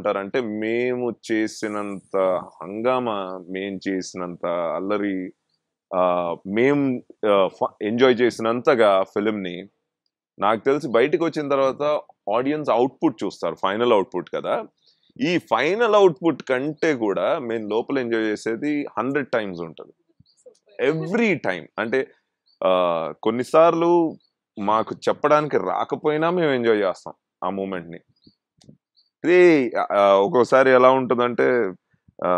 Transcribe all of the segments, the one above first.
ఉంటారంటే మేము చేసినంత హంగామా మేము చేసినంత అల్లరి మేము ఎంజాయ్ చేసినంతగా ఫిలింని నాకు తెలిసి బయటకు వచ్చిన తర్వాత ఆడియన్స్ అవుట్పుట్ చూస్తారు ఫైనల్ అవుట్పుట్ కదా. ఈ ఫైనల్ అవుట్పుట్ కంటే కూడా మేము లోపల ఎంజాయ్ చేసేది హండ్రెడ్ టైమ్స్ ఉంటుంది. ఎవ్రీ టైం అంటే కొన్నిసార్లు మాకు చెప్పడానికి రాకపోయినా మేము ఎంజాయ్ చేస్తాం ఆ మూమెంట్ని ఇది ఒక్కోసారి ఎలా ఉంటుందంటే ఆ,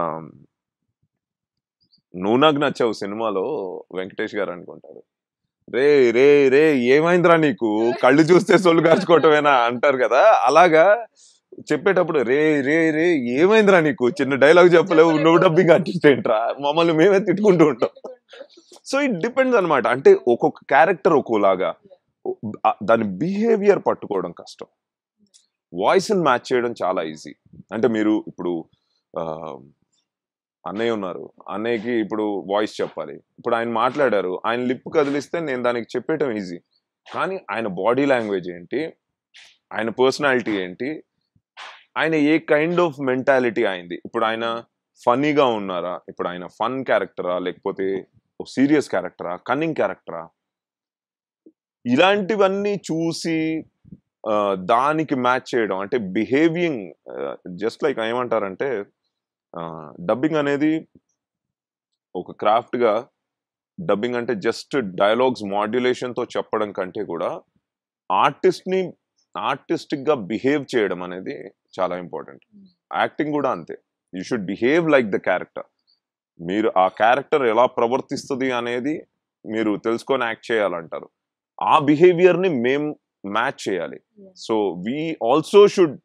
నువ్వు నాకు నచ్చావు సినిమాలో వెంకటేష్ గారు అనుకుంటారు. రే రే రే ఏమైందిరా నీకు? కళ్ళు చూస్తే సొల్లు కాచుకోవటమేనా అంటారు కదా. అలాగా చెప్పేటప్పుడు రే రే రే ఏమైందిరా నీకు? చిన్న డైలాగ్ చెప్పలేవు నువ్వు డబ్బింగ్ ఆర్టిస్ట్ ఏంట్రా? మమ్మల్ని మేమే తిట్టుకుంటూ ఉంటాం. సో ఇట్ డిపెండ్స్ అన్నమాట. అంటే ఒక్కొక్క క్యారెక్టర్ ఒక్కోలాగా. దాని బిహేవియర్ పట్టుకోవడం కష్టం. వాయిస్ని మ్యాచ్ చేయడం చాలా ఈజీ. అంటే మీరు ఇప్పుడు అన్నయ్య ఉన్నారు. అన్నయ్యకి ఇప్పుడు వాయిస్ చెప్పాలి. ఇప్పుడు ఆయన మాట్లాడారు. ఆయన లిప్ కదిలిస్తే నేను దానికి చెప్పేయటం ఈజీ. కానీ ఆయన బాడీ లాంగ్వేజ్ ఏంటి? ఆయన పర్సనాలిటీ ఏంటి? ఆయన ఏ కైండ్ ఆఫ్ మెంటాలిటీ అయింది? ఇప్పుడు ఆయన ఫన్నీగా ఉన్నారా? ఇప్పుడు ఆయన ఫన్ క్యారెక్టరా? లేకపోతే సీరియస్ క్యారెక్టరా? కన్నింగ్ క్యారెక్టరా? ఇలాంటివన్నీ చూసి దానికి మ్యాచ్ చేయడం. అంటే బిహేవియింగ్ జస్ట్ లైక్ ఏమంటారంటే డబ్బింగ్ అనేది ఒక క్రాఫ్ట్గా డబ్బింగ్ అంటే జస్ట్ డైలాగ్స్ మాడ్యులేషన్తో చెప్పడం కంటే కూడా ఆర్టిస్ట్ని ఆర్టిస్టిక్గా బిహేవ్ చేయడం అనేది చాలా ఇంపార్టెంట్. యాక్టింగ్ కూడా అంతే. You should behave like the character. మీరు ఆ క్యారెక్టర్ ఎలా ప్రవర్తిస్తుంది అనేది మీరు తెలుసుకొని యాక్ట్ చేయాలంటారు. ఆ బిహేవియర్ని మేం మ్యాచ్ చేయాలి. So we also should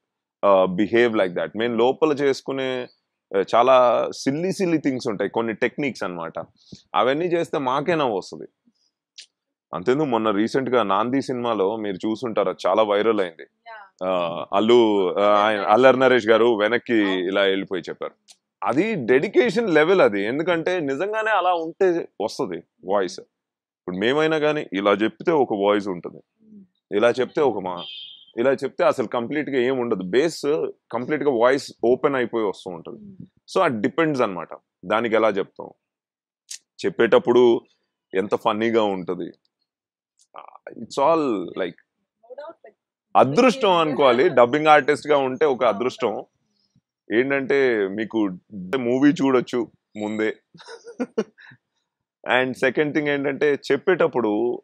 behave like that. మేము లోపల చేసుకునే చాలా సిల్లీ సిల్లీ థింగ్స్ ఉంటాయి. కొన్ని టెక్నిక్స్ అన్నమాట. అవన్నీ చేస్తే మాకే నవ్వు వస్తుంది. అంతేందుకు మొన్న రీసెంట్గా నాంది సినిమాలో మీరు చూసుంటారు అది చాలా వైరల్ అయింది. అల్లు అల్లరి నరేష్ గారు వెనక్కి ఇలా వెళ్ళిపోయి చెప్పారు. అది డెడికేషన్ లెవెల్ అది. ఎందుకంటే నిజంగానే అలా ఉంటే వస్తుంది వాయిస్. ఇప్పుడు మేమైనా కానీ ఇలా చెప్తే ఒక వాయిస్ ఉంటుంది. ఇలా చెప్తే ఒక మా ఇలా చెప్తే అసలు కంప్లీట్గా ఏం ఉండదు. బేస్ కంప్లీట్గా వాయిస్ ఓపెన్ అయిపోయి వస్తూ ఉంటుంది. సో అది డిపెండ్స్ అన్నమాట. దానికి ఎలా చెప్తాం? చెప్పేటప్పుడు ఎంత ఫన్నీగా ఉంటుంది? ఇట్స్ ఆల్ లైక్ అదృష్టం అనుకోవాలి. డబ్బింగ్ ఆర్టిస్ట్గా ఉంటే ఒక అదృష్టం. ఏంటంటే మీకు మూవీ చూడొచ్చు ముందే. అండ్ సెకండ్ థింగ్ ఏంటంటే చెప్పేటప్పుడు